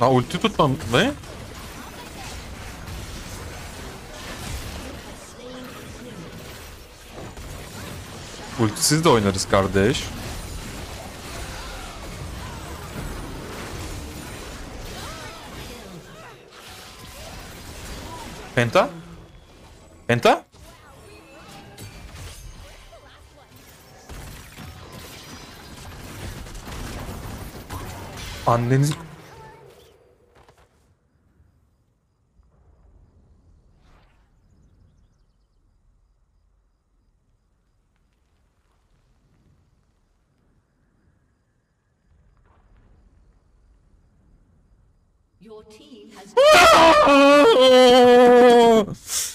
Ha ulti tutmam. Ne? Ultisiz de oynarız kardeş. Penta? Penta? Anneniz... Your team has